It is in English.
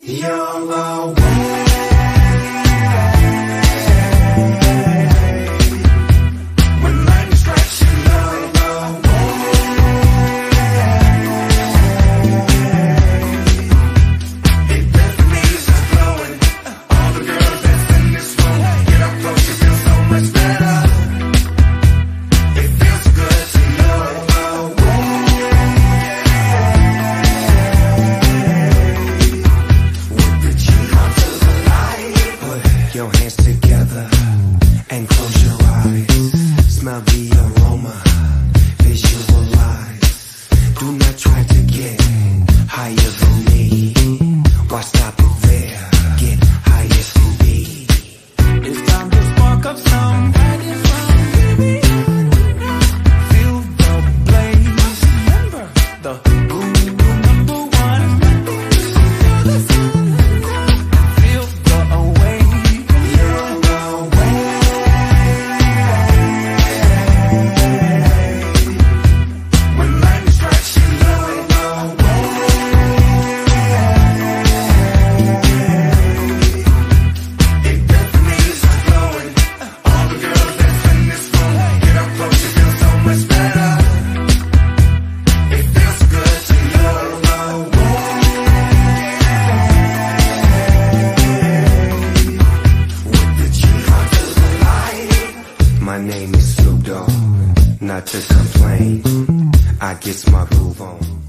You're a your hands together and close your eyes. Smell the aroma, visualize. Do not try to get higher than me. Watch that. My name is Snoop Dogg, not to complain. I gets my groove on.